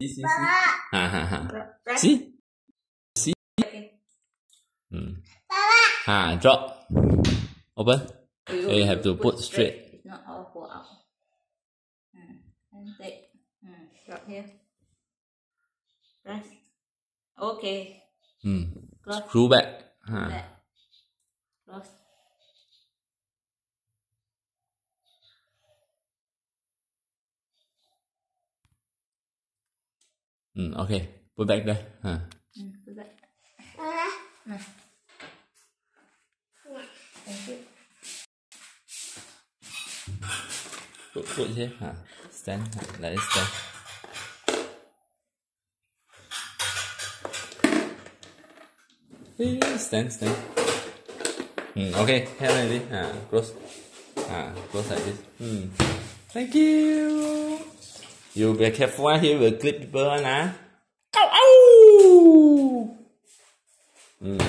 See, see, see. Ha, ha, ha. Press. See? See? Okay. Mm. Ha, drop. Open. So you have to put straight. It's not all pull out. Mm. And take. Mm. Drop here. Press. Okay. Mm. Close. Screw back. Ha. Back. Mm, okay. Put back there. Ha. Mm. Put back. Mm. Thank you. Put, put here. Ha. Stand. Let it stand. Stand, stand. Mm, okay, hand ready. Ha. Close. Ha. Close like this. Mm. Thank you. You be careful. ah, Here will clip people one, ah. Ow, ow. Mm.